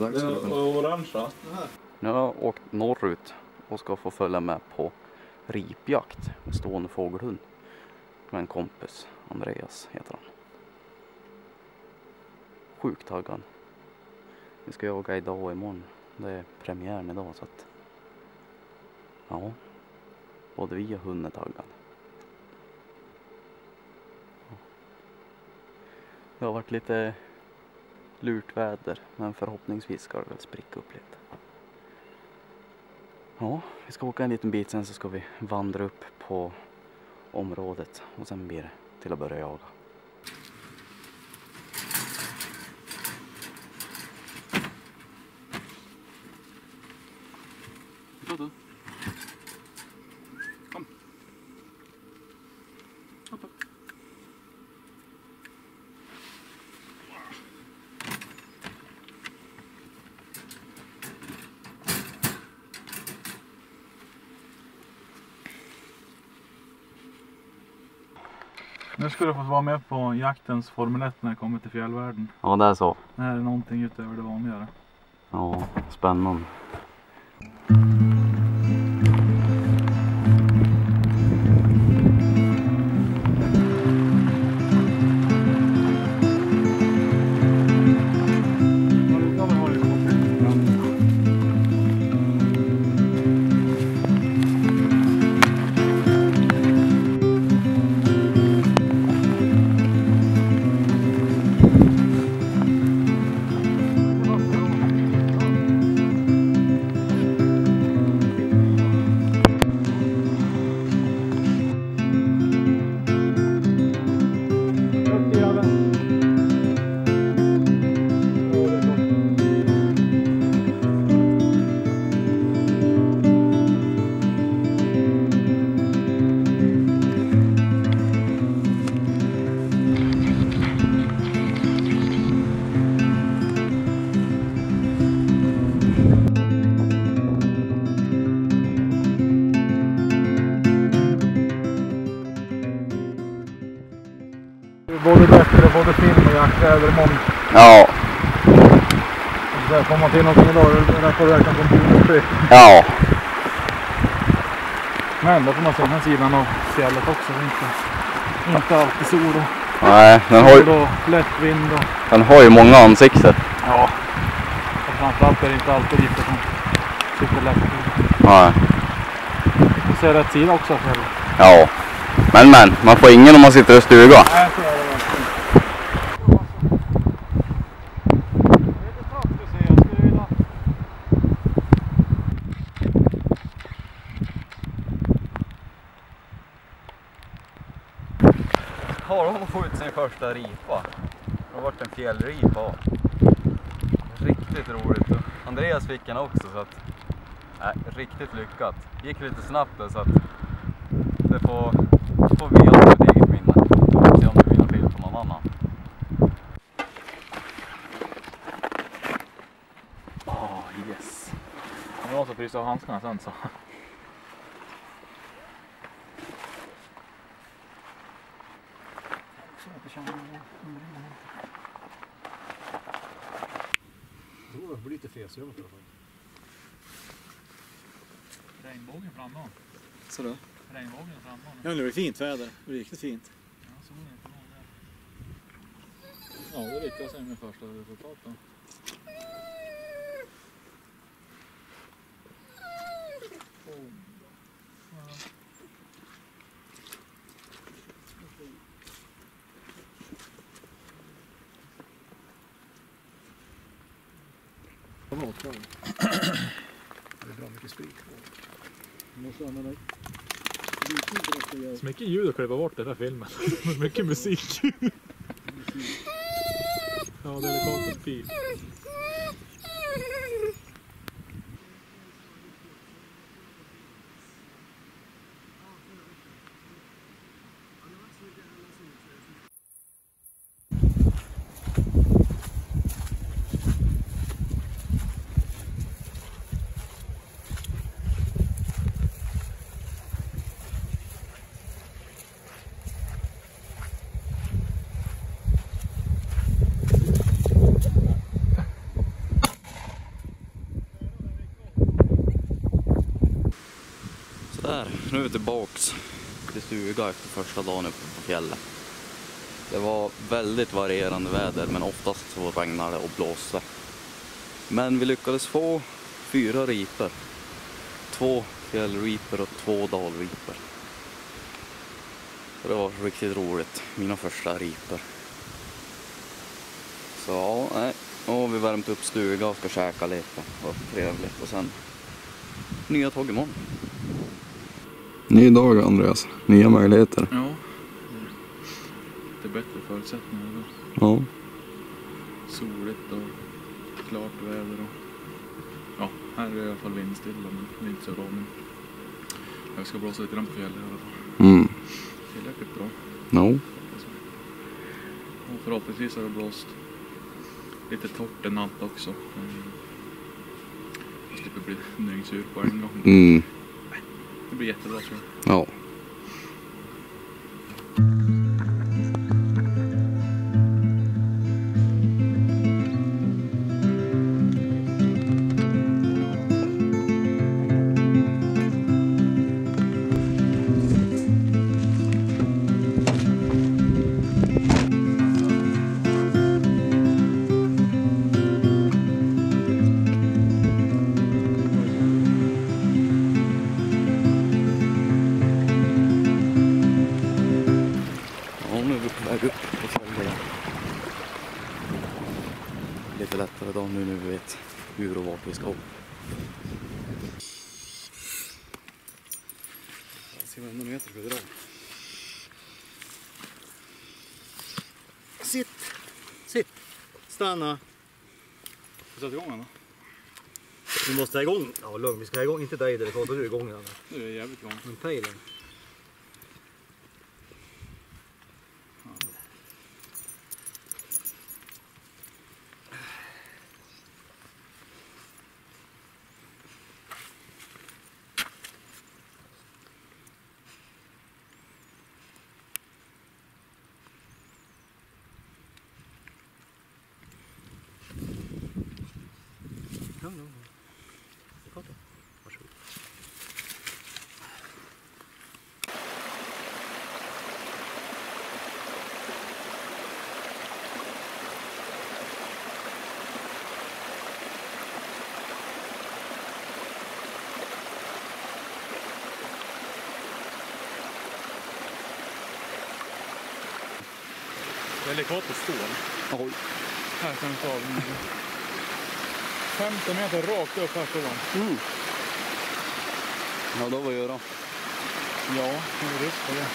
Det är orangea. Nu har jag åkt norrut och ska få följa med på ripjakt med stående fågelhund. Med en kompis, Andreas heter han. Sjukt taggad. Vi ska jaga idag och imorgon. Det är premiären idag så att ja, både vi och hunden är taggad. Det har varit lite lurt väder men förhoppningsvis ska det väl spricka upp lite. Ja, vi ska åka en liten bit sen så ska vi vandra upp på området och sen blir det till att börja jaga. Nu ska du få vara med på jaktens Formel 1 när det kommer till fjällvärlden. Ja, det är så. Det här är någonting utöver det vanliga. Ja, spännande. Både bättre, både film och jaktväder imorgon. Ja, får man till någonting idag, det får du räkna som bonus. ja. Men då får man se den här sidan av fjället också. så Inte, inte alltid sol och Nej, den har, ju, och lätt vind. Och, den har ju många ansikten. ja. Och framförallt är det inte alltid lite som sitter lätt. Nej. Du ser rätt sida också av fjället. Ja. Men men, man får ingen om man sitter i stuga. Nej, så är det verkligen. Ut sin första ripa? Det har varit en fjällripa. Riktigt roligt. Andreas fick en också så att, nej, riktigt lyckat. Gick lite snabbt där så att det får, får vi ha ett eget minne. Får se om det blir något fel på någon annan. Åh, yes. Jag måste frysa av handskarna sen så. Jag tror det blir lite fesgömmet i alla fall. Regnbågen framme. Så då? Regnbågen framme. Ja, nu är det fint väder. Riktigt fint. Ja, solen är på någon där. Ja, det lyckas jag med första resultatet. Var åtta. Det är bra mycket sprit måste använda lite. Så mycket ljud att klippa bort den här filmen. mycket musik. ja, delikat pil. Nu är vi tillbaks till stuga efter första dagen uppe på fjället. Det var väldigt varierande väder men oftast så regnade det och blåste. Men vi lyckades få fyra riper. Två fjällriper och två dalriper. Det var riktigt roligt. Mina första riper. Så ja, nej. Nu har vi värmt upp stuga och ska käka lite. Vad trevligt. Och sen nya tag imorgon. Ny dag Andreas. Nya möjligheter. Ja. Lite bättre förutsättningar idag. Ja. Soligt och klart väder och... Ja, här är det i alla fall vindstilla men det är inte så bra men... Jag ska blåsa lite grann på fjället i alla fall. Mm. Tillräckligt bra. No. Och förhoppningsvis har det blåst lite torrt en natt också. Jag slipper bli dyngsur på en gång. Mm. Det blir jättebra tror jag. Ja, 700 meter ska dra. Sitt! Sitt! Stanna! Ska vi sätta igång den då? Vi måste ha igång Ja lugn, vi ska ha igång, inte dig Derek, du är igång den. Nu är jag jävligt igång. Men pejlen. Lugn. Delikat då. Varsågod. Helikopter stål. Oj. Här kan vi ta den. 15 meter rakt upp här står han. Mm. Ja, då vad göra? Ja, det är risk för det.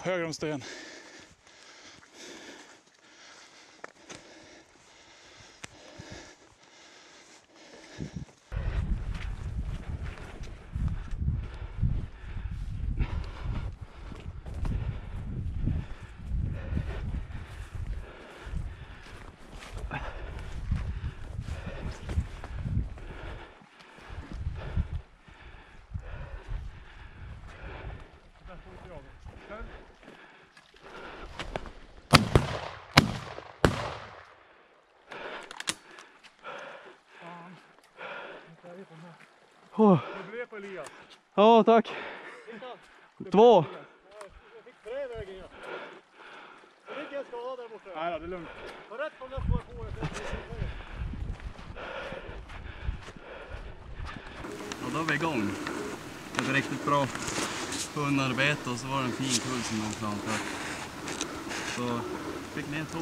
Höger om sten. Oh. Det blev på Elias. Ja, tack. Två. Trä vägen ja. Det ligger en skada där borta. Nej då, det är lugnt. Ta rätt på den där spåret. Ja, då är vi igång. Ett riktigt bra spunnarbete och så var det en fin kull som de framför. Så fick ner två.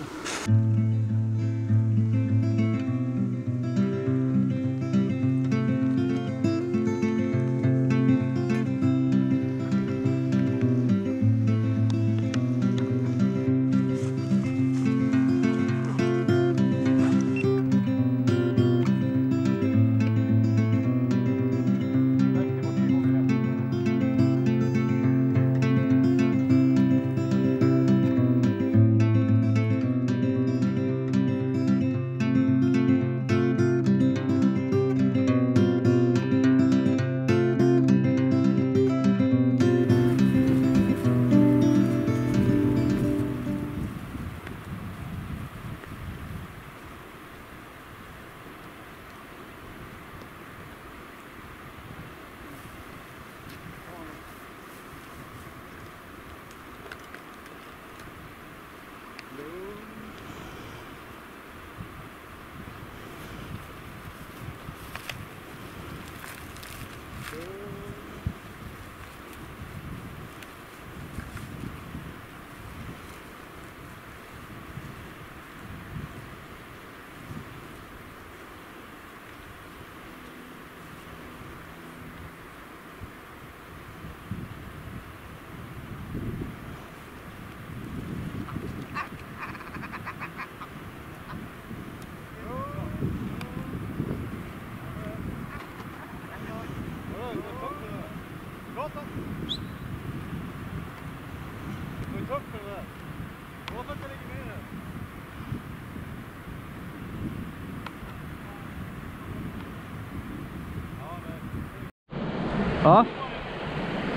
Ja.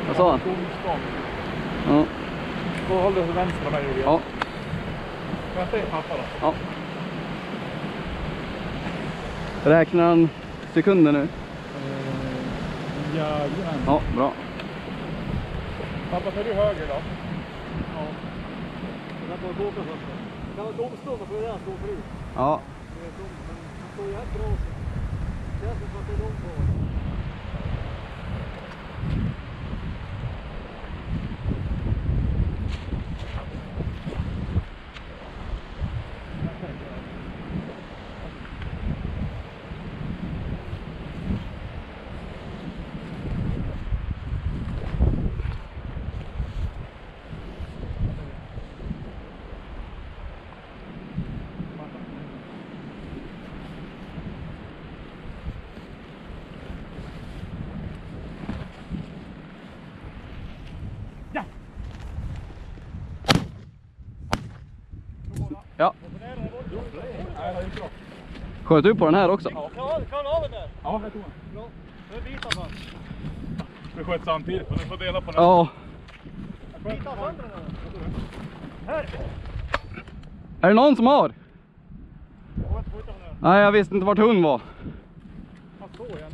Vad sa han? Ja. Då håller du vänster om mig Julia. Ja. Vänta in pappa då. ja. Räknar han sekunder nu? Eh, Jajamän. Ja, bra. Pappa tar du höger då? Ja. Den får gå först. Kan vara domstånd, då får jag stå förut. Ja. Det är dumt, men han står ju helt bra. så. Känns det som att det är långt kvar. Ja. Nej, det är bra. Sköt du på den här också? Ja, kan du av den där? Ja, jag tog den. Bra. Nu är bitar fast. Vi sköt samtidigt, men du får dela på den. Ja. Bitar sönder den. Här! Är det någon som har? Nej, jag visste inte vart hon var. Han står igen.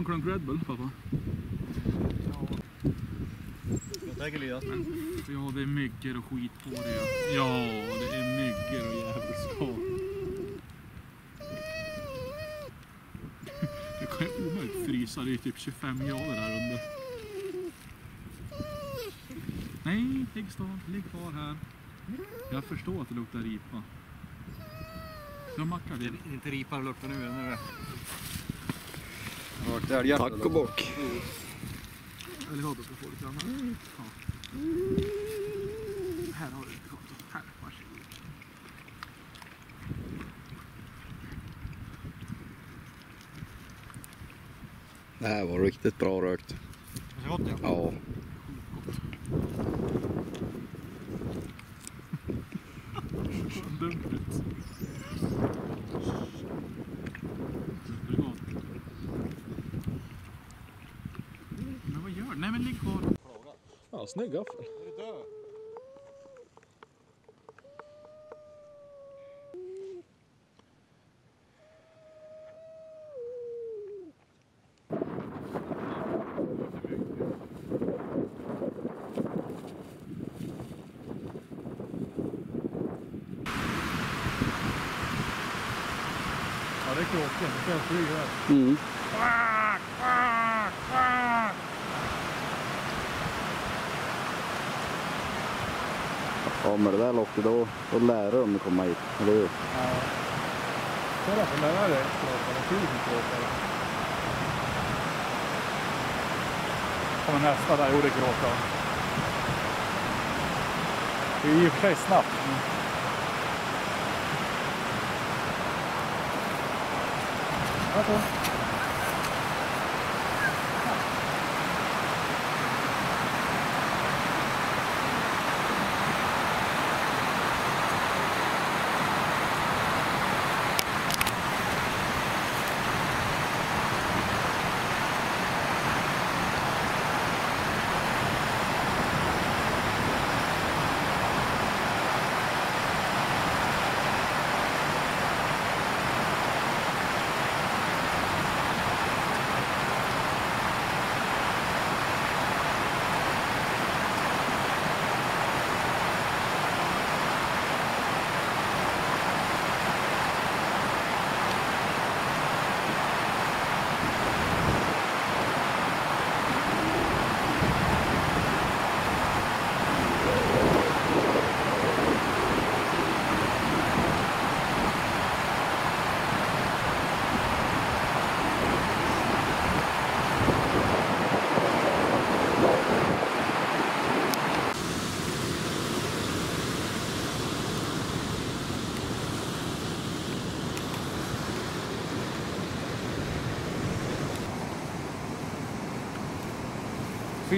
En klunk Red Bull pappa? Jag tänker lida. Ja, det är myggor och skit på det. Ja, ja det är myggor och djävulskap. Det kan ju omöjligt frysa. Det är typ 25 grader här under. Nej, snart. Ligg kvar här. Jag förstår att det luktar ripa. Jag mackar det. Inte ripa luktar nu. Nu är det. Tack och bock. Eller vad, du ska få lite. Ja. Här har du lite konto. Här, varsågod. Det här var riktigt bra rökt. Så gott ja. Ja. Dumt ut. Det är gott. Men vad gör du? Nej men ligg kvar. Ja, snygg gaffel. Ja, det är kråkan. Det känns flyga här. Mm. Kommer det där locket då, då lär de komma hit. Eller hur? Ja. Kolla på den här kråkan. Tusen kråkor. Kommer nästa där. Jo, det är. Det är i och för sig snabbt. men-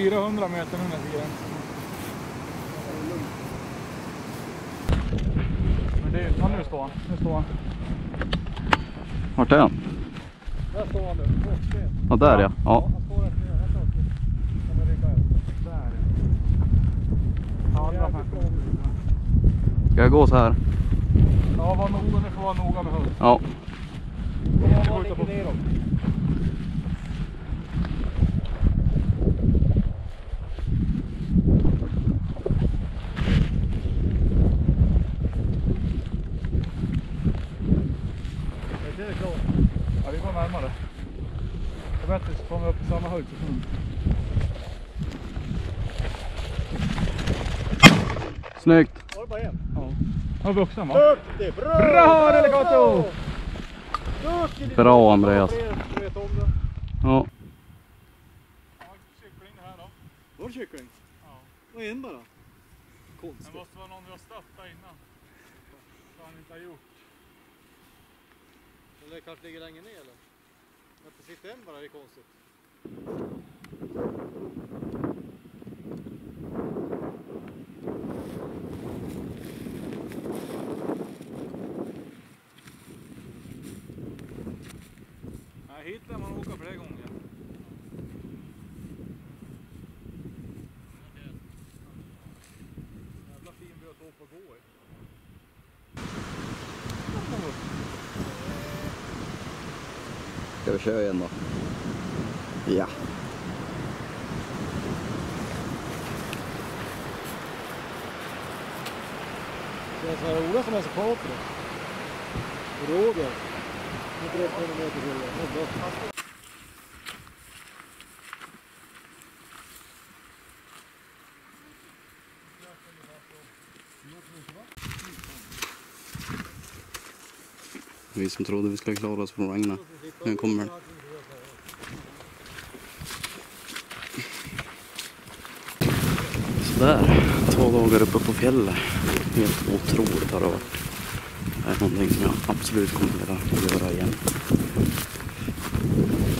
400 meter nu när gränsen. Men det är, ja, nu står han. Nu står han. Vart är han? Där står han nu. Ja, där ja. Ja. Ska jag gå så här? Ja, var noga. Nu får vara noga med hunden. Ja. Var ligger neråt? Det är klart. Ja, vi går närmare. Det är bättre så vi fort. Snyggt! Var det bara en? Ja. Han är vuxen va? Duktig! Bra! Bra! Duktig! Bra Andreas. Du vet om det. Ja. Kyckling här då. Var det kyckling? Ja. Är en bara? Det Konstigt. måste vara någon vi har stöttat innan. Som han inte har gjort. Eller kanske ligger längre ner eller? Att det sitter en bara är konstigt. Hit lär man åka flera gånger. Jävla fin biotop att gå i. Ska vi köra igen då? Ja. Det är Ola som är så det. Roger. Nu drar meter till. Vi som trodde vi skulle klara oss från regnet. Nu kommer den. Sådär, två dagar uppe på fjället. Helt otroligt har det varit. Det är någonting som jag absolut kommer vilja göra igen.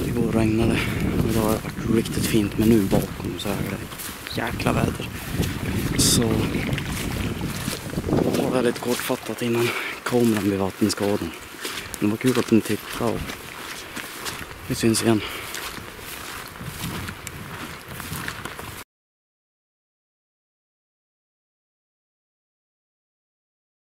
Igår regnade och idag har det varit riktigt fint men nu bakom så är det jäkla väder. Så det var väldigt kortfattat innan kameran blev vattenskadad. Det var kul att ni tittade och vi syns igen.